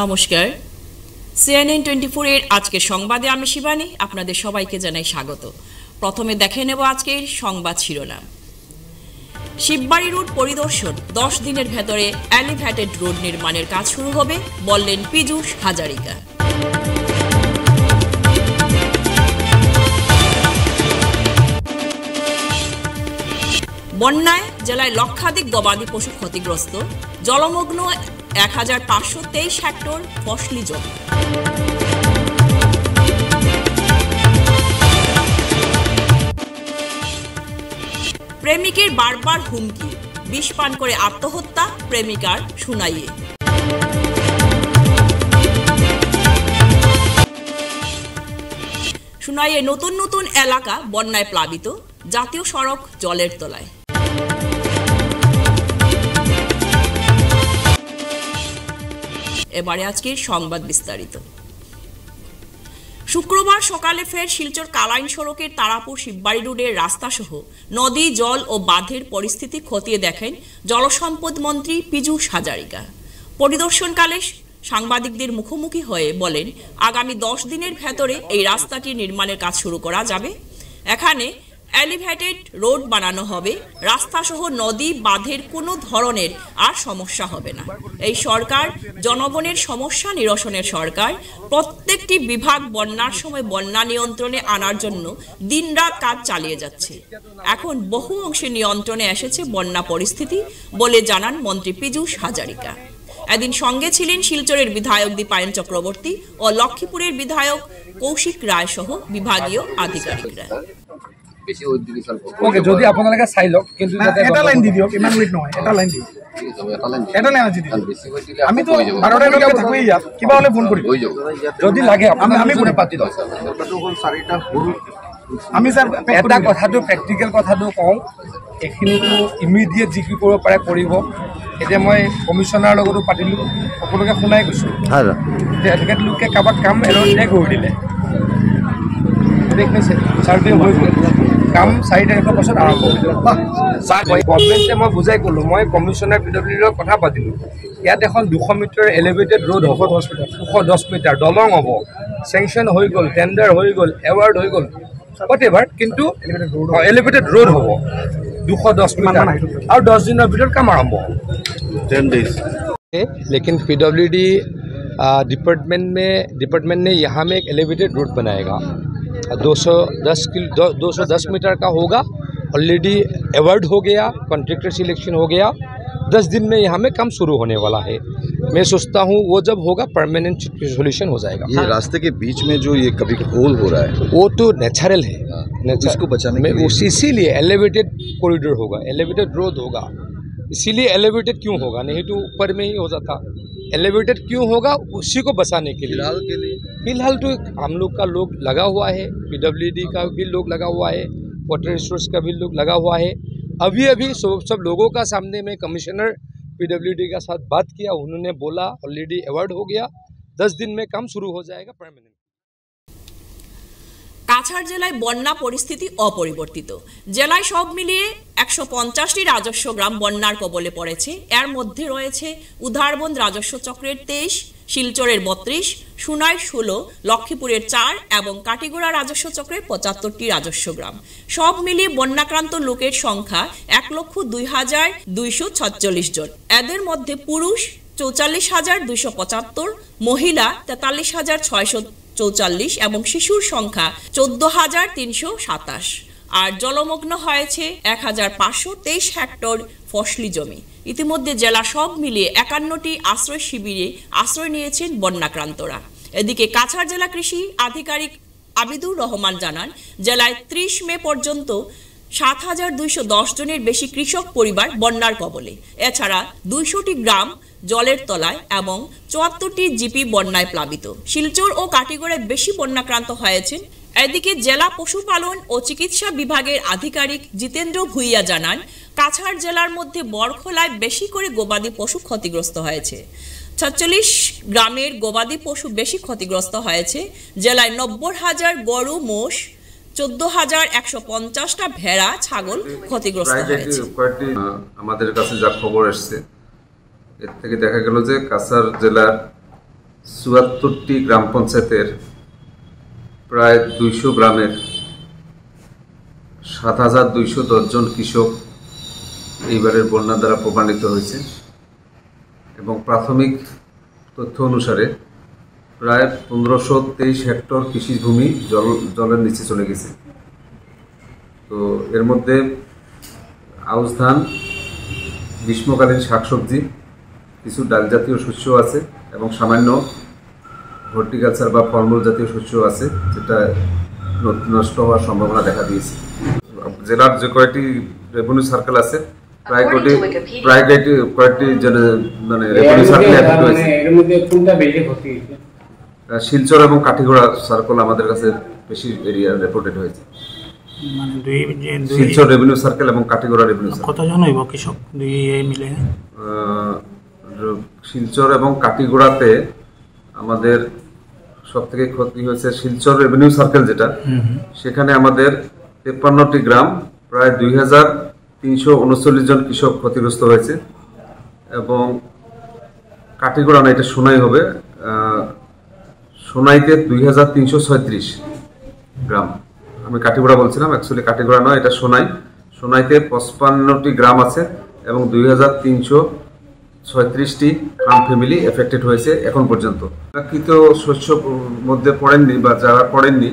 নমস্কার। CNN twenty four এর আজকের সংবাদে আমি শিবানী, আপনাদের সবাইকে জানাই স্বাগত। প্রথমে দেখে নেব আজকের সংবাদ শিরোনাম। শিববাড়ি রোড পরিদর্শন, দশ দিনের ভেতরে অ্যালিভ্যাটেড রোড নির্মাণের কাজ শুরু হবে, বললেন পীযূষ হাজারিকা। বন্যায় জেলায় লক্ষাধিক গবাদি পশু ক্ষতিগ্রস্ত, জলমগ্ন এক হাজার পাঁচশো তেইশ হেক্টর ফসলি জমি। প্রেমিকের বারবার হুমকি, বিষ পান করে আত্মহত্যা, প্রেমিকার শুনাইয়ে শুনাইয়ে নতুন নতুন এলাকা বন্যায় প্লাবিত, জাতীয় সড়ক জলের তলায়। এবারে আজকের সংবাদ বিস্তারিত। শুক্রবার সকালে ফের শিলচর কালাইন সড়কের তারাপুর শিববাড়ি রোডের রাস্তাসহ নদী, জল ও বাঁধের পরিস্থিতি খতিয়ে দেখেন জলসম্পদ মন্ত্রী পীযূষ হাজারিকা। পরিদর্শনকালে সাংবাদিকদের মুখোমুখি হয়ে বলেন, আগামী দশ দিনের ভেতরে এই রাস্তাটি নির্মাণের কাজ শুরু করা যাবে। এখানে এলিভেটেড রোড বানানো হবে। রাস্তাসহ নদী বাঁধের কোনো ধরনের আর সমস্যা হবে না। এই সরকার জনগণের সমস্যা নিরসনের সরকার। প্রত্যেকটি বিভাগ বন্যার সময় বন্যা নিয়ন্ত্রণে আনার জন্য দিনরাত কাজ চালিয়ে যাচ্ছে। এখন বহু অংশে নিয়ন্ত্রণে এসেছে বন্যা পরিস্থিতি বলে জানান মন্ত্রী পীযূষ হাজারিকা। এদিন সঙ্গে ছিলেন শিলচরের বিধায়ক দীপায়ন চক্রবর্তী ও লক্ষ্মীপুরের বিধায়ক কৌশিক রায় সহ বিভাগীয় আধিকারিকরা। বেছি স্বল্প ওকে যদি আপোনালোকে চাই লওক কিন্তু এটা লাইন দি দিয়ক ইমান ৱেইট নহয় এটা লাইন দিয়ক। এটা লাইন এটা লাইন আজি দি কাৰণ দিয়ক। বেছি হৈ দিলে আমিতো হৈ যাব। বাৰটালৈকে থাকোৱেই ইয়াত কিবা হ'লে ফোন কৰিম। হৈ যাব। যদি লাগে আমি আমি আমি কৰিম পাতি লওক কথাটো হ'ল চাৰিটা সৰু আমি ছাৰ পেক এটা কৰি দিম। কথাটো প্ৰেক্টিকেল কথাটো কওঁ এইখিনিতো ইমিডিয়েট যি কি কৰিব পাৰে কৰিব। এতিয়া মই কমিশ্যনাৰৰ লগতো পাতিলোঁ সকলোকে শুনাই গৈছোঁ যে তেখেতলোকে কাৰোবাক কাম কৰি দিলে? দেখিছে চাৰ্ভে হৈ গ'ল। কাম চাৰি তাৰিখৰ পাছত আৰম্ভ হৈ যাব গভৰ্ণমেণ্টে মই বুজাই ক'লোঁ মই কমিশ্যনাৰ পি ডব্লিউ ডিৰ লগত কথা পাতিলোঁ ইয়াত এখন দুশ মিটাৰ এলিভেটেড ৰোড হ'ব দহ মিটাৰ দুশ দহ মিটাৰ দলং হ'ব চেংচন হৈ গ'ল টেণ্ডাৰ হৈ গ'ল এৱাৰ্ড হৈ গ'ল হোৱাট এভাৰ কিন্তু এলিভেটেড ৰোড হ'ব দুশ দহ মিটাৰ আৰু দহ দিনৰ ভিতৰত কাম আৰম্ভ হ'ব टेन डेज लेकिन पी डब्ल्यू डी डिपार्टमेंट में डिपार्टमेंट ने यहाँ में एक एलिवेटेड रोड बनाएगा दो सौ दस किलो दो सौ दस मीटर का होगा। ऑलरेडी अवार्ड हो गया कॉन्ट्रेक्टर सिलेक्शन हो गया। दस दिन में यहाँ में काम शुरू होने वाला है। मैं सोचता हूँ वो जब होगा परमानेंट सोल्यूशन हो जाएगा। ये रास्ते के बीच में जो ये कभी होल हो रहा है। वो तो नेचुरल है। हाँ, नेचुरल उसको बचाने में उसी इसीलिए एलिवेटेड कॉरिडोर होगा। एलिवेटेड रोड होगा। इसीलिए एलिवेटेड क्यों होगा? नहीं तो ऊपर में ही हो जाता। एलिवेटेड क्यों होगा उसी को बसाने के लिए। फ़िलहाल के लिए। फ़िलहाल तो हम लोग का लोग लगा हुआ है पीडब्ल्यूडी का भी लोग लगा हुआ है वाटर रिसोर्स का भी लोग लगा हुआ है। अभी अभी सब सब लोगों का सामने में कमिश्नर पीडब्ल्यूडी का साथ बात किया उन्होंने बोला ऑलरेडी अवार्ड हो गया दस दिन में काम शुरू हो जाएगा परमानेंट কাছাড় জেলায় বন্যা পরিস্থিতি অপরিবর্তিত। জেলায় সব মিলিয়ে একশো পঞ্চাশটি রাজস্ব গ্রাম বন্যার কবলে পড়েছে। এর মধ্যে রয়েছে উধারবন্দ রাজস্ব চক্রের তেইশ, শিলচরের বত্রিশ, সুনাই ষোলো, লক্ষ্মীপুরের চার এবং কাটিগোড়া রাজস্ব চক্রের পঁচাত্তরটি রাজস্ব গ্রাম। সব মিলিয়ে বন্যাক্রান্ত লোকের সংখ্যা এক লক্ষ দুই হাজার দুইশো ছচল্লিশ জন। এদের মধ্যে পুরুষ চৌচল্লিশ হাজার দুইশো পঁচাত্তর, মহিলা তেতাল্লিশ হাজার ছয়শো চৌচল্লিশ এবং শিশুর সংখ্যা চোদ্দ হাজার তিনশো সাতাশ। আর জলমগ্ন হয়েছে এক হাজার পাঁচশো তেইশ হেক্টর ফসলি জমি। ইতিমধ্যে জেলা সব মিলিয়ে একান্নটি আশ্রয় শিবিরে আশ্রয় নিয়েছেন বন্যাক্রান্তরা। এদিকে কাছাড় জেলা কৃষি আধিকারিক আবিদুর রহমান জানান, জেলায় ত্রিশ মে পর্যন্ত সাত হাজার দুইশো দশ জনের বেশি কৃষক পরিবার বন্যার কবলে। এছাড়া দুইশোটি গ্রাম জলের তলায় এবং চুয়াত্তরটি জিপি বন্যায় প্লাবিত। শিলচর ও কাটিগড়ায় বেশি বন্যাক্রান্ত হয়েছেন। এদিকে জেলা পশুপালন ও চিকিৎসা বিভাগের আধিকারিক জিতেন্দ্র ভুইয়া জানান, কাছাড় জেলার মধ্যে বরখোলায় বেশি করে গবাদি পশু ক্ষতিগ্রস্ত হয়েছে। সাতচল্লিশ গ্রামের গবাদি পশু বেশি ক্ষতিগ্রস্ত হয়েছে। জেলায় নব্বই হাজার গরু, মোষ চোদ্দ হাজার একশো পঞ্চাশটা ভেড়া ছাগল ক্ষতিগ্রস্ত হয়েছে। আমাদের কাছে যা খবর এসছে এর থেকে দেখা গেল যে কাছাড় জেলার চুয়াত্তরটি গ্রাম পঞ্চায়েতের প্রায় দুইশো গ্রামের সাত হাজার দুইশো দশজন কৃষক এইবারের বন্যা দ্বারা প্রমাণিত হয়েছে এবং প্রাথমিক তথ্য অনুসারে প্রায় পনেরোশো তেইশ হেক্টর কৃষিভূমি জল জলের নিচে চলে গেছে। তো এর মধ্যে আউশ ধান গ্রীষ্মকালীন শাকসবজি কিছু ডাল জাতীয় শস্য আছে এবং সামান্য হর্টিকালচার বা ফলমূল জাতীয় শস্য আছে যেটা ন- নষ্ট হওয়ার সম্ভাবনা দেখা দিয়েছে। জেলার যে কয়েকটি রেভিনিউ সার্কেল আছে প্রায় কয়টি প্রায় কয়েকটি কয়েকটি মানে রেভিনিউ সার্কেল এর মধ্যে কোনটা বেশি ক্ষতি শিলচর এবং কাঠিগোড়া সার্কেল আমাদের কাছে বেশি এরিয়া রেপোর্টেড হয়েছে। মানে দুই শিলচর রেভিনিউ সার্কেল এবং কাঠিগোড়া রেভিনিউ কতজন হইব কৃষক? দুই মিলে? শিলচর এবং কাটিগোড়াতে আমাদের সব থেকে ক্ষতি হয়েছে শিলচর রেভিনিউ সার্কেল যেটা। সেখানে আমাদের তেপ্পান্নটি গ্রাম প্রায় দুই হাজার তিনশো উনচল্লিশ জন কৃষক ক্ষতিগ্রস্ত হয়েছে। এবং কাটিগোড়া না এটা সোনাই হবে। সোনাইতে দুই হাজার তিনশো ছয়ত্রিশ গ্রাম। আমি কাটিগোড়া বলছিলাম অ্যাকচুয়ালি কাটিগোড়া নয়, এটা সোনাই। সোনাইতে পঁচপান্নটি গ্রাম আছে এবং দুই হাজার তিনশো ছয়ত্রিশটি ফার্ম ফ্যামিলি এফেক্টেড হয়েছে এখন পর্যন্ত। কৃত শস্য মধ্যে পড়েননি বা যারা পড়েননি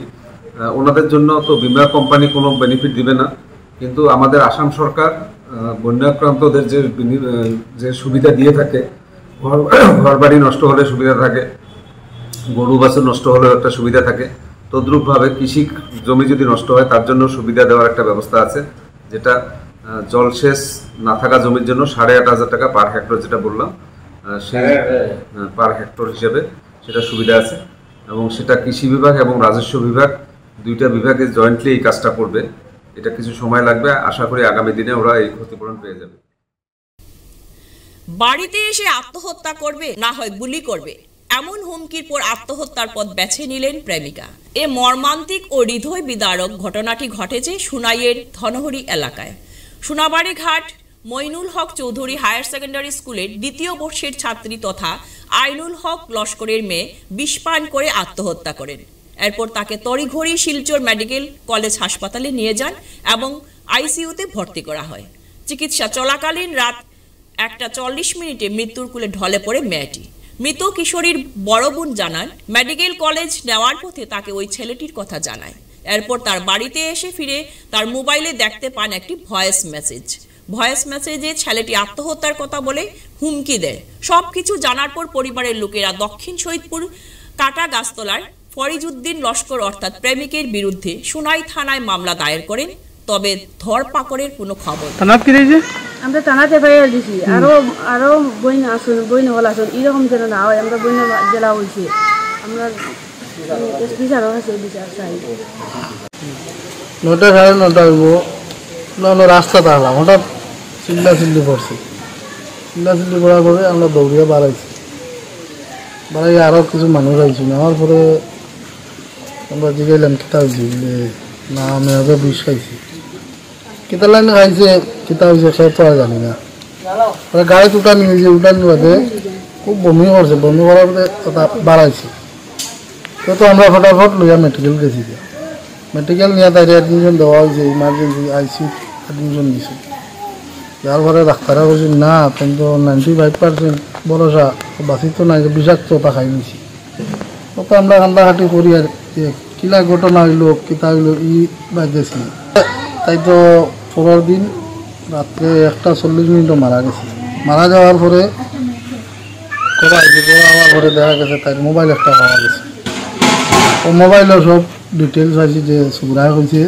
ওনাদের জন্য তো বিমা কোম্পানি কোনো বেনিফিট দিবে না। কিন্তু আমাদের আসাম সরকার বন্যাক্রান্তদের যে যে সুবিধা দিয়ে থাকে, ঘর বাড়ি নষ্ট হলে সুবিধা থাকে। গরু বাছুর নষ্ট হলেও একটা সুবিধা থাকে। তদ্রূপভাবে কৃষি জমি যদি নষ্ট হয় তার জন্য সুবিধা দেওয়ার একটা ব্যবস্থা আছে যেটা জলসেচ না থাকা জমির জন্য সাড়ে আট হাজার টাকা পার হেক্টর যেটা বললাম পার হেক্টর হিসেবে সেটা সুবিধা আছে। এবং সেটা কৃষি বিভাগ এবং রাজস্ব বিভাগ দুইটা বিভাগে জয়েন্টলি এই কাজটা করবে। এটা কিছু সময় লাগবে আশা করি আগামী দিনে ওরা এই ক্ষতিপূরণ পেয়ে যাবে। বাড়িতে এসে আত্মহত্যা করবে না হয় গুলি করবে। এমন হুমকির পর আত্মহত্যার পথ বেছে নিলেন প্রেমিকা। এ মর্মান্তিক ও হৃদয় বিদারক ঘটনাটি ঘটেছে সুনাইয়ের ধনহরি এলাকায়। সোনাবাড়ি ঘাট, মইনুল হক চৌধুরী হায়ার সেকেন্ডারি স্কুলের দ্বিতীয় বর্ষের ছাত্রী তথা আইনুল হক লস্করের মেয়ে বিষপান করে আত্মহত্যা করেন। এরপর তাকে তড়িঘড়ি শিলচর মেডিকেল কলেজ হাসপাতালে নিয়ে যান এবং আইসিইউতে ভর্তি করা হয়। চিকিৎসা চলাকালীন রাত একটা চল্লিশ মিনিটে মৃত্যুর কুলে ঢলে পড়ে মেয়েটি। মৃত কিশোরীর বড় বোন জানান মেডিকেল কলেজ নেওয়ার পথে তাকে ওই ছেলেটির কথা জানায়। এরপর তার বাড়িতে এসে ফিরে তার মোবাইলে দেখতে পান একটি ভয়েস মেসেজ। ভয়েস মেসেজে ছেলেটি আত্মহত্যার কথা বলে হুমকি দেয়। সব কিছু জানার পর পরিবারের লোকেরা দক্ষিণ শহীদপুর কাটা গাছতলার ফরিজউদ্দিন লস্কর অর্থাৎ প্রেমিকের বিরুদ্ধে সুনাই থানায় মামলা দায়ের করেন। তবে ধরপাকড়ের কোনো খবর। থানাত কি রয়েছে আমরা থানাতে ফাইয়ার দিছি আরও আরও বইন আসুন বইন হল আসুন এরকম যেন না হয় আমরা বইন জেলা হয়েছে আমরা এসপি স্যারও আছে বিচার চাই। নটা সাড়ে নটা হইব। আমরা রাস্তা থাকলাম হঠাৎ চিল্লা চিল্লি পড়ছে চিল্লা চিল্লি পড়ার পরে আমরা দৌড়িয়ে বাড়াইছি। বাড়াই আরও কিছু মানুষ আইছি। নেওয়ার পরে আমরা জিগাইলাম কিতা হয়েছে বলে না আমি আগে বিষ খাইছি। কিতা লাইন খাইছে কিতা হয়েছে সে তো জানি না গাড়িতে উঠানি হয়েছে উঠানি বাদে খুব বমি করছে বমি করার বাড়াইছি তো তো আমরা ফটাফট লইয়া মেডিকেল গেছি। মেডিকেল নিয়ে তাই অ্যাডমিশন দেওয়া হয়েছে ইমার্জেন্সি আইসিউ অ্যাডমিশন দিছে। যার পরে ডাক্তারে বলছে না তুমি তো নাইনটি ফাইভ পার্সেন্ট ভরসা বাঁচি তো নাই, বিষাক্ত ওটা খাই নিছি। তো আমরা কান্দাকাটি করি আর কিলা ঘটনা হইল, কিতা হইল, ই বাজেছি তাই তো পরের দিন, রাত্রে একটা চল্লিশ মিনিটও মারা গেছে। মারা যাওয়ার পরে করা হওয়ার দেখা গেছে তাই মোবাইল একটা পাওয়া গেছে। ও মোবাইলের সব ডিটেলস আছে যে সুগ্রাহ হয়েছে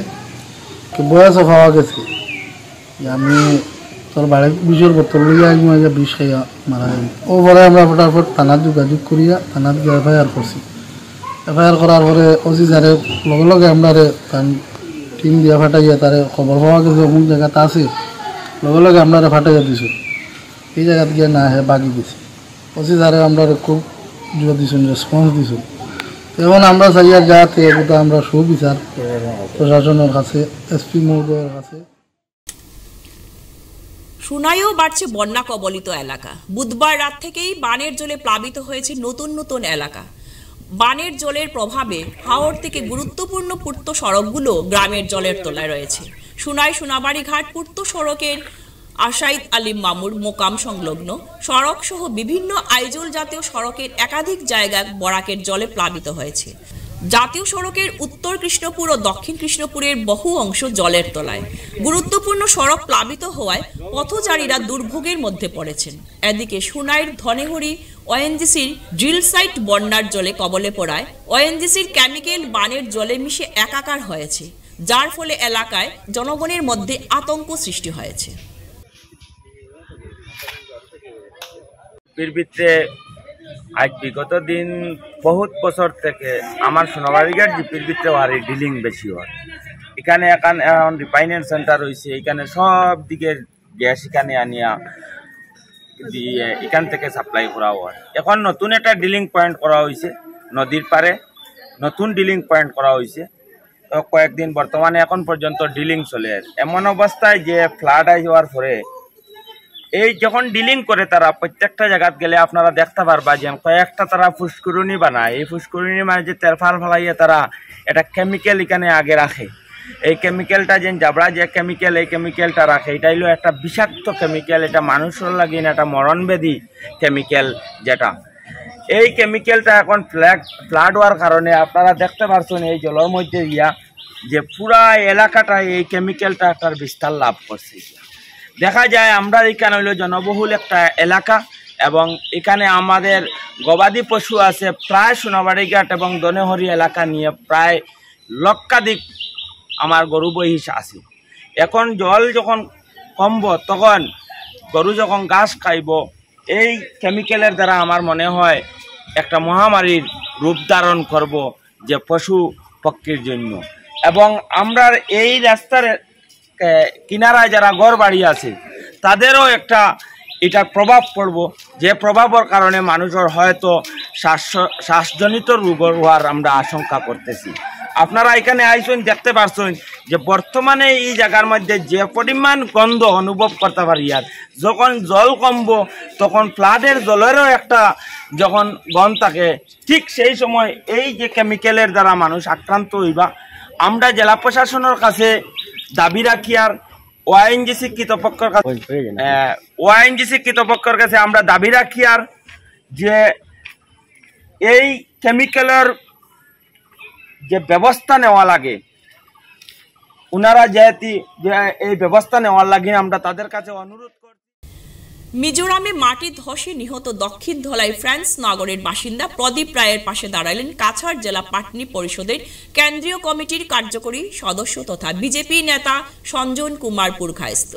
কি বয়সও পাওয়া গেছে। আমি তোর বাড়ি বিষের বোতল লইয়া আইম আইয়া বিষ খাইয়া মারা যাই ও পরে আমরা ফটাফট থানাত যোগাযোগ করিয়া গিয়ে এফআইআর করছি এফআইআর করার পরে ওসি স্যারে লগে লগে আমরা টিম দিয়া ফাটাইয়া তারে খবর পাওয়া গেছে অমুক জায়গাতে আছে, লগে লগে আমরা ফাটাইয়া দিছো। এই জায়গাতে গিয়ে না হে বাগি গেছে ওসি স্যারে আমরা খুব জোর দিছুন রেসপন্স দিছুন এখন আমরা চাই আর যাতে এটা আমরা সুবিচার প্রশাসনের কাছে এসপি মহোদয়ের কাছে। সুনাইও বাড়ছে বন্যা কবলিত এলাকা। বুধবার রাত থেকেই বানের জলে প্লাবিত হয়েছে নতুন নতুন এলাকা। বানের জলের প্রভাবে হাওড় থেকে গুরুত্বপূর্ণ পূর্ত সড়কগুলো গ্রামের জলের তলায় রয়েছে। সুনাই সোনাবাড়ি ঘাট পূর্ত সড়কের আশাইদ আলিম মামুর মোকাম সংলগ্ন সড়ক সহ বিভিন্ন আইজল জাতীয় সড়কের একাধিক জায়গা বরাকের জলে প্লাবিত হয়েছে। জাতীয় সড়কের উত্তর কৃষ্ণপুর ও দক্ষিণ কৃষ্ণপুরের বহু অংশ জলের তলায়। গুরুত্বপূর্ণ সড়ক প্লাবিত হওয়ায় পথচারীরা দুর্ভোগের মধ্যে পড়েছেন। এদিকে সুনাইর ধনেহরি ওএনজিসির ড্রিল সাইট বন্যার জলে কবলে পড়ায় ওএনজিসির কেমিক্যাল বানের জলে মিশে একাকার হয়েছে, যার ফলে এলাকায় জনগণের মধ্যে আতঙ্ক সৃষ্টি হয়েছে। পীরবিত্রে আজ বিগত দিন বহুত বছর থেকে আমার সোনাবাড়িঘাট জিপির ভিতরে আর ডিলিং বেশি হয়। এখানে এখন এখন রিফাইনারি সেন্টার রয়েছে, এখানে সব দিকের গ্যাস এখানে আনিয়া দিয়ে এখান থেকে সাপ্লাই করা হয়। এখন নতুন একটা ডিলিং পয়েন্ট করা হয়েছে নদীর পারে নতুন ডিলিং পয়েন্ট করা হয়েছে তো কয়েকদিন বর্তমানে এখন পর্যন্ত ডিলিং চলে এমন অবস্থায় যে ফ্লাড আই হওয়ার পরে, এই যখন ডিলিং করে তারা প্রত্যেকটা জায়গাত গেলে আপনারা দেখতে পারবা যে কয়েকটা তারা ফুসকুরুনি বানায়। এই ফুসকুরুনি মানে যে তেলফাল ফালাইয়ে তারা এটা কেমিক্যাল এখানে আগে রাখে। এই কেমিক্যালটা যে জাবড়া যে কেমিক্যাল এই কেমিক্যালটা রাখে। এটা হলো একটা বিষাক্ত কেমিক্যাল এটা মানুষের লাগিয়ে একটা মরণবেদী কেমিক্যাল যেটা। এই কেমিক্যালটা এখন ফ্ল্যাগ ফ্লাড হওয়ার কারণে আপনারা দেখতে পারছেন এই জলের মধ্যে ইয়া যে পুরা এলাকাটা এই কেমিক্যালটা একটা বিস্তার লাভ করছে। দেখা যায় আমরা এখানে হইল জনবহুল একটা এলাকা এবং এখানে আমাদের গবাদি পশু আছে প্রায় সোনাবাড়িঘাট এবং দনেহরি এলাকা নিয়ে প্রায় লক্ষাধিক আমার গরু বহিষ আছে। এখন জল যখন কমব, তখন গরু যখন ঘাস খাইব, এই কেমিক্যালের দ্বারা আমার মনে হয় একটা মহামারীর রূপ ধারণ করব যে পশু পক্ষীর জন্য। এবং আমরা এই রাস্তার কিনারায় যারা ঘর বাড়ি আছে, তাদেরও একটা এটার প্রভাব পড়ব। যে প্রভাবের কারণে মানুষের হয়তো শ্বাস, শ্বাসজনিত রোগ হওয়ার আমরা আশঙ্কা করতেছি। আপনারা এখানে আইসেন দেখতে পারছেন যে বর্তমানে এই জায়গার মধ্যে যে পরিমাণ গন্ধ অনুভব করতে পারি আর। যখন জল কমব তখন ফ্লাডের জলেরও একটা যখন গন্ধ থাকে ঠিক সেই সময় এই যে কেমিক্যালের দ্বারা মানুষ আক্রান্ত হইবা আমরা জেলা প্রশাসনের কাছে দাবি রাখি আর ওআইএনজিসি কৃতপক্ষের কাছে ওআইএনজিসি কৃতপক্ষের কাছে আমরা দাবি রাখি আর যে এই কেমিক্যালের যে ব্যবস্থা নেওয়া লাগে ওনারা যেহেতু এই ব্যবস্থা নেওয়ার লাগে আমরা তাদের কাছে অনুরোধ মিজোরামে মাটি ধসে নিহত দক্ষিণ ধলাই ফ্রান্স নগরের বাসিন্দা প্রদীপ রায়ের পাশে দাঁড়ালেন কাছাড় জেলা পাটনি পরিষদের কেন্দ্রীয় কমিটির কার্যকরী সদস্য তথা বিজেপি নেতা সঞ্জন কুমার পুরখায়স্ত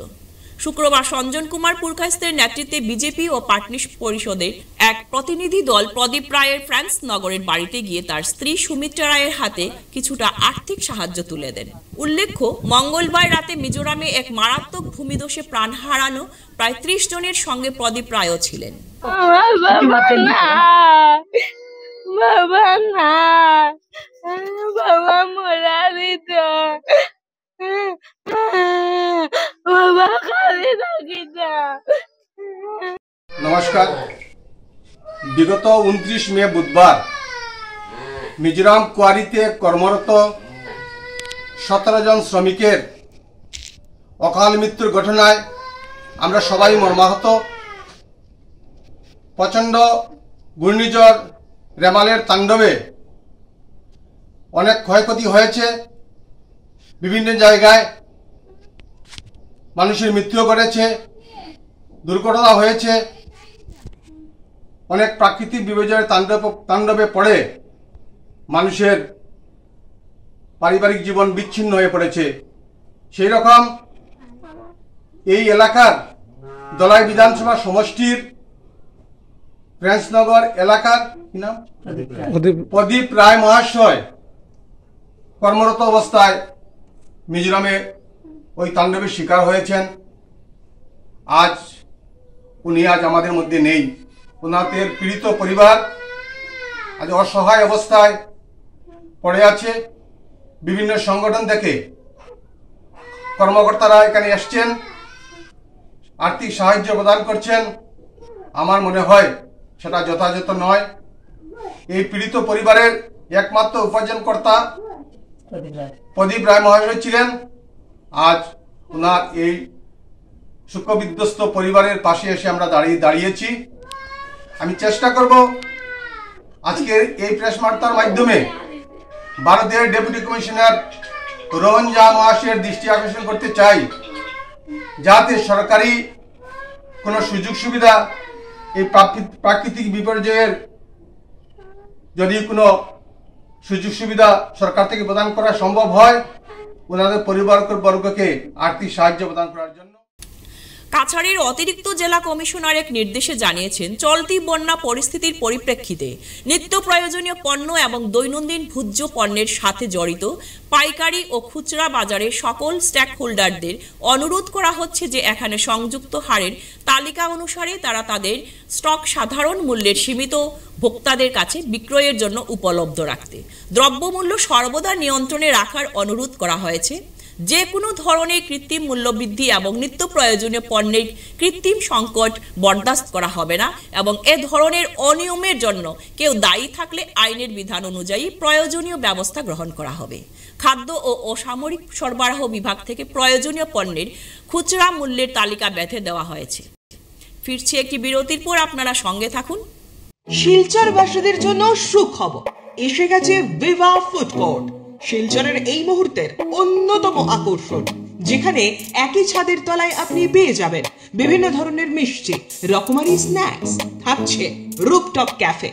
শুক্রবার সঞ্জন কুমার পুরখাস্তের নেতৃত্বে বিজেপি ও পাটনি পরিষদের এক প্রতিনিধি দল প্রদীপ রায়ের ফ্রান্স নগরের বাড়িতে গিয়ে তার স্ত্রী সুমিত্রা রায়ের হাতে কিছুটা আর্থিক সাহায্য তুলে দেন। উল্লেখ্য, মঙ্গলবার রাতে মিজোরামে এক মারাত্মক ভূমিদোষে প্রাণ হারানো প্রায় ত্রিশ জনের সঙ্গে প্রদীপ রায়ও ছিলেন। বাবা না বাবা, মরা দিত। নমস্কার। বিগত উনত্রিশ মে বুধবার মিজোরাম কোয়ারিতে কর্মরত সতেরো জন শ্রমিকের অকাল মৃত্যুর ঘটনায় আমরা সবাই মর্মাহত। প্রচণ্ড ঘূর্ণিঝড় রেমালের তাণ্ডবে অনেক ক্ষয়ক্ষতি হয়েছে বিভিন্ন জায়গায়। মানুষের মৃত্যু ঘটেছে দুর্ঘটনা হয়েছে। অনেক প্রাকৃতিক বিপর্যয়ের তাণ্ডব তাণ্ডবে পড়ে মানুষের পারিবারিক জীবন বিচ্ছিন্ন হয়ে পড়েছে। সেই রকম এই এলাকার দলাই বিধানসভা সমষ্টির ফ্রেন্সনগর এলাকার কি নাম? প্রদীপ রায় মহাশয় কর্মরত অবস্থায় মিজোরামে ওই তাণ্ডবের শিকার হয়েছেন। আজ উনি আজ আমাদের মধ্যে নেই। ওনাদের পীড়িত পরিবার আজ অসহায় অবস্থায় পড়ে আছে। বিভিন্ন সংগঠন থেকে কর্মকর্তারা এখানে এসছেন। আর্থিক সাহায্য প্রদান করছেন। আমার মনে হয় সেটা যথাযথ নয়। এই পীড়িত পরিবারের একমাত্র উপার্জনকর্তা প্রদীপ রায়। মহাশয় ছিলেন। আজ ওনার এই সুখবিধ্বস্ত পরিবারের পাশে এসে আমরা দাঁড়িয়ে দাঁড়িয়েছি। আমি চেষ্টা করব আজকের এই প্রেস বার্তার মাধ্যমে ভারতের ডেপুটি কমিশনার রোহন জা মহাশয়ের দৃষ্টি আকর্ষণ করতে চাই। যাতে সরকারি কোনো সুযোগ সুবিধা এই প্রাকৃ- প্রাকৃতিক বিপর্যয়ের যদি কোনো সুযোগ সুবিধা সরকার থেকে প্রদান করা সম্ভব হয় ওনাদের পরিবার বর্গকে আর্থিক সাহায্য প্রদান করার জন্য। কাছাড়ের অতিরিক্ত জেলা কমিশনার এক নির্দেশে জানিয়েছেন, চলতি বন্যা পরিস্থিতির পরিপ্রেক্ষিতে নিত্য প্রয়োজনীয় পণ্য এবং দৈনন্দিন ভোজ্য পণ্যের সাথে জড়িত পাইকারি ও খুচরা বাজারের সকল স্ট্যাক হোল্ডারদের অনুরোধ করা হচ্ছে যে এখানে সংযুক্ত হারের তালিকা অনুসারে তারা তাদের স্টক সাধারণ মূল্যের সীমিত ভোক্তাদের কাছে বিক্রয়ের জন্য উপলব্ধ রাখতে। দ্রব্যমূল্য সর্বদা নিয়ন্ত্রণে রাখার অনুরোধ করা হয়েছে। যে কোনো ধরনের কৃত্রিম মূল্যবৃদ্ধি এবং নিত্য প্রয়োজনীয় পণ্যের কৃত্রিম সংকট বরদাস্ত করা হবে না এবং এ ধরনের অনিয়মের জন্য কেউ দায়ী থাকলে আইনের বিধান অনুযায়ী প্রয়োজনীয় ব্যবস্থা গ্রহণ করা হবে। খাদ্য ও অসামরিক সরবরাহ বিভাগ থেকে প্রয়োজনীয় পণ্যের খুচরা মূল্যের তালিকা বেঁধে দেওয়া হয়েছে। ফিরছি একটি বিরতির পর আপনারা সঙ্গে থাকুন। শিলচরবাসীদের জন্য সুখবর। এসে গেছে বিভা ফুড কোর্ট শিলচরের এই মুহূর্তের অন্যতম আকর্ষণ, যেখানে একই ছাদের তলায় আপনি পেয়ে যাবেন বিভিন্ন ধরনের মিষ্টি, রকমারি স্ন্যাক্স, থাকছে রুপটপ ক্যাফে।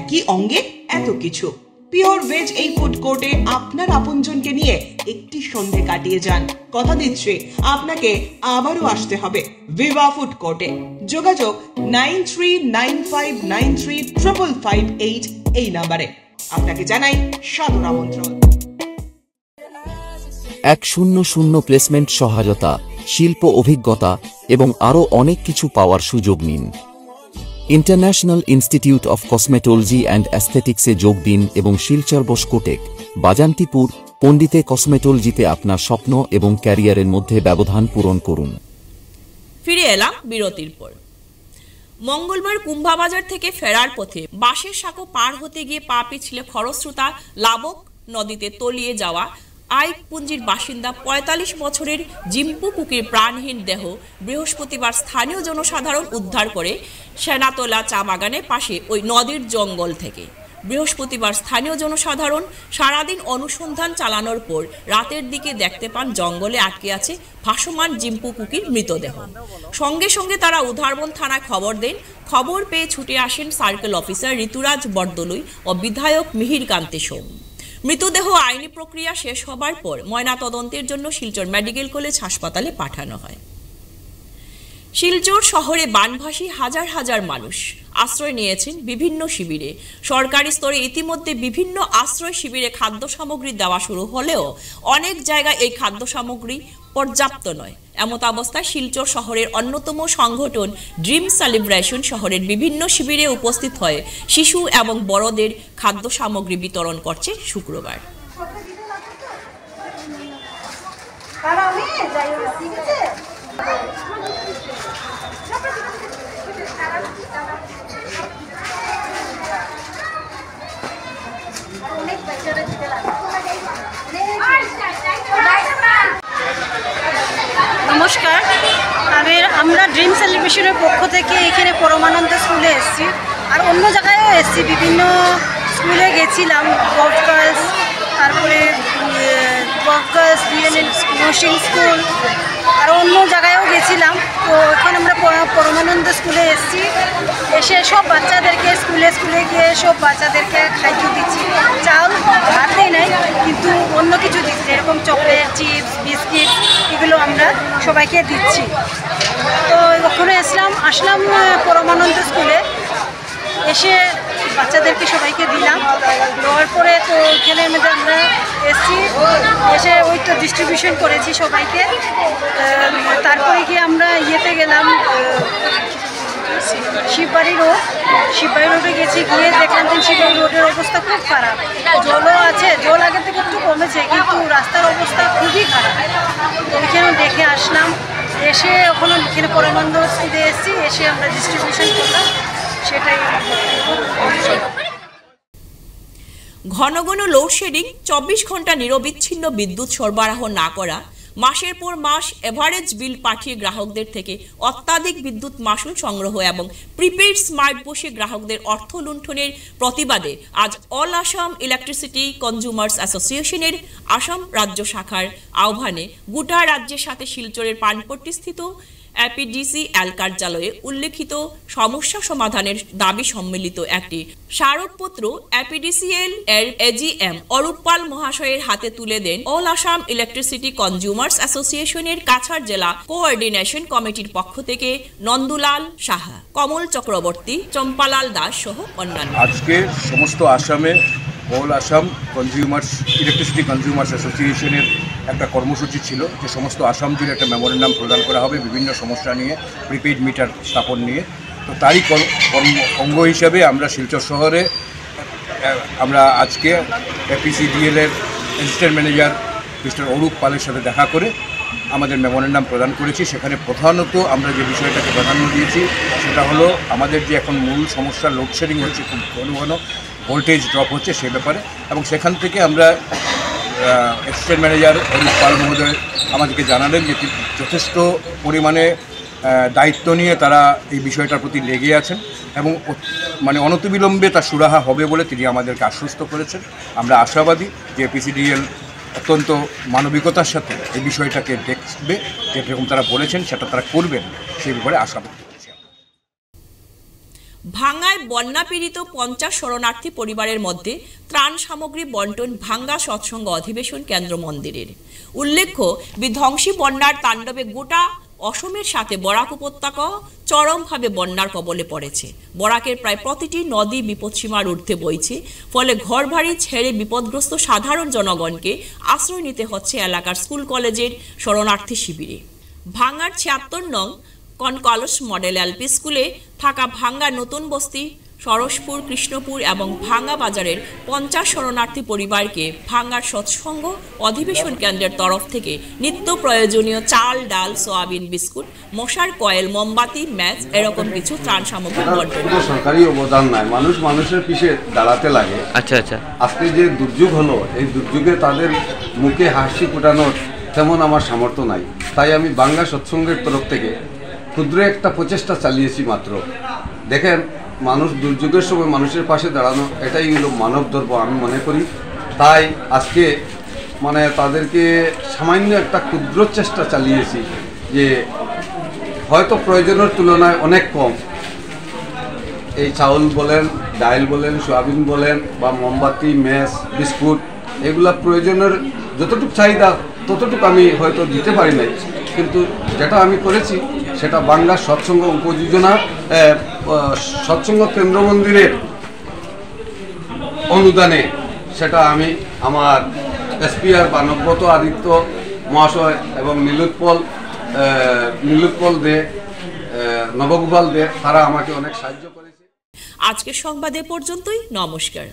একই অঙ্গে এত কিছু। পিওর ভেজ এই ফুড কোর্টে আপনার আপনজনকে নিয়ে একটি সন্ধে কাটিয়ে যান। কথা দিচ্ছি, আপনাকে আবারও আসতে হবে ভিভা ফুড কোর্টে। যোগাযোগ nine three nine five nine three triple five eight এই নাম্বারে। আপনাকে জানাই সাদর আমন্ত্রণ। এক শূন্য শূন্য প্লেসমেন্ট সহায়তা, শিল্প অভিজ্ঞতা এবং আরও অনেক কিছু পাওয়ার সুযোগ নিন। International institute of cosmetology and অ্যাস্থেটিক্সে যোগ দিন এবং শিলচর বসকোটেক, বাজান্তিপুর, পণ্ডিতে কসমেটোলজিতে আপনার স্বপ্ন এবং ক্যারিয়ারের মধ্যে ব্যবধান পূরণ করুন। ফিরে এলাম বিরতির পর। মঙ্গলবার কুম্ভাবাজার থেকে ফেরার পথে বাঁশের সাঁকো পার হতে গিয়ে পা পিছলে খরস্রোতা, লাবক নদীতে তলিয়ে যাওয়া আইক পুঞ্জির বাসিন্দা পঁয়তাল্লিশ বছরের জিম্পু কুকির প্রাণহীন দেহ বৃহস্পতিবার স্থানীয় জনসাধারণ উদ্ধার করে সেনাতলা চা বাগানের পাশে ওই নদীর জঙ্গল থেকে। বৃহস্পতিবার স্থানীয় জনসাধারণ সারাদিন অনুসন্ধান চালানোর পর রাতের দিকে দেখতে পান জঙ্গলে আটকে আছে ভাসমান জিম্পু কুকির মৃতদেহ। সঙ্গে সঙ্গে তারা উধারবন থানায় খবর দেন। খবর পেয়ে ছুটে আসেন সার্কেল অফিসার ঋতুরাজ বরদলুই ও বিধায়ক মিহির কান্তি সোম। মৃতদেহ আইনি প্রক্রিয়া শেষ হবার পর ময়না তদন্তের জন্য শিলচর মেডিকেল কলেজ হাসপাতালে পাঠানো হয়। শিলচর শহরে বানভাসী হাজার হাজার মানুষ আশ্রয় নিয়েছেন বিভিন্ন শিবিরে। সরকারি স্তরে ইতিমধ্যে বিভিন্ন আশ্রয় শিবিরে খাদ্য সামগ্রী দেওয়া শুরু হলেও অনেক জায়গায় এই খাদ্য সামগ্রী পর্যাপ্ত নয়। এমত অবস্থায় শিলচর শহরের অন্যতম সংগঠন ড্রিম সেলিব্রেশন শহরের বিভিন্ন শিবিরে উপস্থিত হয়ে। শিশু এবং বড়দের খাদ্য সামগ্রী বিতরণ করছে শুক্রবার। নমস্কার। আমি আমরা ড্রিম সেলিব্রেশনের পক্ষ থেকে এখানে পরমানন্দ স্কুলে এসেছি। আর অন্য জায়গায়ও এসেছি, বিভিন্ন স্কুলে গেছিলাম গভ গার্লস তারপরে গভ গার্লস ডিএনএল স্কুল আর অন্য জায়গায়ও গেছিলাম। তো এখন আমরা পরমানন্দ স্কুলে এসেছি। এসে সব বাচ্চাদেরকে স্কুলে স্কুলে গিয়ে সব বাচ্চাদেরকে খাইতে দিচ্ছি। চাল ভাত নাই, কিন্তু অন্য কিছু দিচ্ছি। এরকম চকলেট চিপস বিস্কিট এগুলো আমরা সবাইকে দিচ্ছি। তো ওখানে আসলাম আসলাম পরমানন্দ স্কুলে। এসে বাচ্চাদেরকে সবাইকে দিলাম। দেওয়ার পরে তো এখানে আমাদের আমরা এসছি। এসে ওই তো ডিস্ট্রিবিউশন করেছি সবাইকে। তারপরে গিয়ে আমরা ইয়েতে গেলাম শিববাড়ি রোড। শিববাড়ি রোডে গেছি, গিয়ে দেখলাম যে শিববাড়ি রোডের অবস্থা খুব খারাপ। জলও আছে, জল আগে থেকে একটু কমেছে, কিন্তু রাস্তার অবস্থা খুবই খারাপ। তো ওইখানে দেখে আসলাম। এসে ওখানে এখানে পরমানন্দ স্কুলে এসেছি, এসে আমরা ডিস্ট্রিবিউশন করলাম। ঘন ঘন লোডশেডিং চব্বিশ ঘণ্টা নিরবিচ্ছিন্ন বিদ্যুৎ সরবরাহ না করা, মাসের পর মাস এভারেজ বিল পাঠিয়ে গ্রাহকদের থেকে অত্যাধিক বিদ্যুৎ মাসুল সংগ্রহ এবং প্রিপেইড স্মার্ট বসে গ্রাহকদের অর্থ লুণ্ঠনের প্রতিবাদে আজ অল আসাম ইলেকট্রিসিটি কনজিউমার্স অ্যাসোসিয়েশনের আসাম রাজ্য শাখার আহ্বানে গোটা রাজ্যের সাথে শিলচরের পানপট্টি স্থিত অ্যাপিডিসি এল কার্যালয়ে উল্লেখিত সমস্যা সমাধানের দাবি সম্মিলিত একটি স্মারকপত্র অ্যাপিডিসিএল এর এজিএম অরূপ পাল মহাশয়ের হাতে তুলে দেন অল আসাম ইলেকট্রিসিটি কনজিউমার্স অ্যাসোসিয়েশনের কাছাড় জেলা কোঅর্ডিনেশন কমিটির পক্ষ থেকে নন্দুলাল সাহা, কমল চক্রবর্তী, চম্পালাল দাস সহ অন্যান্য। আজকে সমস্ত আসামে all Assam consumers electricity consumers অ্যাসোসিয়েশনের একটা কর্মসূচি ছিল যে সমস্ত আসাম জুড়ে একটা মেমোরেন্ডাম প্রদান করা হবে বিভিন্ন সমস্যা নিয়ে প্রিপেইড মিটার স্থাপন নিয়ে। তো তারই অঙ্গ হিসাবে আমরা শিলচর শহরে আমরা আজকে এপিসিডিএল এর অ্যাসিস্ট্যান্ট ম্যানেজার মিস্টার অরূপ পালের সাথে দেখা করে আমাদের মেমোরেন্ডাম প্রদান করেছি। সেখানে প্রধানত আমরা যে বিষয়টাকে প্রাধান্য দিয়েছি, সেটা হলো আমাদের যে এখন মূল সমস্যা লোডশেডিং হচ্ছে খুব ঘন ঘন ভোল্টেজ ড্রপ হচ্ছে সে ব্যাপারে। এবং সেখান থেকে আমরা অ্যাসিস্ট্যান্ট ম্যানেজার অরূপ পাল মহোদয় আমাদেরকে জানালেন যে যথেষ্ট পরিমাণে দায়িত্ব নিয়ে তারা এই বিষয়টার প্রতি লেগে আছেন এবং মানে অনতিবিলম্বে তার সুরাহা হবে বলে তিনি আমাদেরকে আশ্বস্ত করেছেন। আমরা আশাবাদী যে পিসিডিএল অত্যন্ত মানবিকতার সাথে এই বিষয়টাকে দেখবে যেরকম তারা বলেছেন সেটা তারা করবেন, সেই ব্যাপারে আশাবাদী। ভাঙ্গায় বন্যা পীড়িত পঞ্চাশ শরণার্থী পরিবারের মধ্যে ত্রাণ সামগ্রী বন্টন ভাঙ্গা সৎসঙ্গ অধিবেশন কেন্দ্র মন্দিরের। উল্লেখ্য, বিধ্বংসী বন্যার তাণ্ডবে গোটা অসমের সাথে বরাক উপত্যকা চরমভাবে বন্যার কবলে পড়েছে। বরাকের প্রায় প্রতিটি নদী বিপদসীমার ঊর্ধ্বে বইছে, ফলে ঘরবাড়ি ছেড়ে বিপদগ্রস্ত সাধারণ জনগণকে আশ্রয় নিতে হচ্ছে এলাকার স্কুল কলেজের শরণার্থী শিবিরে। ভাঙ্গার ছিয়াত্তর নং কনকলস মডেল এলপি স্কুলে থাকা ভাঙ্গা নতুন বস্তি সরসপুর কৃষ্ণপুর এবং ভাঙ্গা বাজারের পঞ্চাশ শরণার্থী পরিবারকে ভাঙ্গার সৎসঙ্গ অধিবেশন কেন্দ্রের তরফ থেকে নিত্য প্রয়োজনীয় চাল ডাল সোয়াবিন বিস্কুট মশার কয়েল মোমবাতি ম্যাচ এরকম কিছু ত্রাণ সামগ্রী বন্টন। সরকারি অবদান নাই। মানুষ মানুষের পিছে দাঁড়াতে লাগে। আচ্ছা আচ্ছা। আজকে যে দুর্যোগ হলো এই দুর্যোগে তাদের মুখে হাসি ফোটানোর তেমন আমার সামর্থ্য নাই। তাই আমি বাংলা সৎসঙ্গের তরফ থেকে ক্ষুদ্র একটা প্রচেষ্টা চালিয়েছি মাত্র। দেখেন, মানুষ দুর্যোগের সময় মানুষের পাশে দাঁড়ানো, এটাই হলো মানব ধর্ম, আমি মনে করি। তাই আজকে মানে তাদেরকে সামান্য একটা ক্ষুদ্র চেষ্টা চালিয়েছি যে হয়তো প্রয়োজনের তুলনায় অনেক কম। এই চাউল বলেন, ডাইল বলেন, সয়াবিন বলেন, বা মোমবাতি ম্যাচ বিস্কুট, এগুলা প্রয়োজনের যতটুকু চাহিদা, ততটুকু আমি হয়তো দিতে পারি নাই। কিন্তু যেটা আমি করেছি সেটা বাংলার সৎসঙ্গ উপযোজনা সৎসঙ্গ কেন্দ্র মন্দিরের অনুদানে সেটা আমি আমার এসপিআর বা নব্রত আদিত্য মহাশয় এবং নীলোৎপল নীলোৎপল দে নবগোপাল দে, তারা আমাকে অনেক সাহায্য করেছে। আজকের সংবাদ পর্যন্তই, নমস্কার।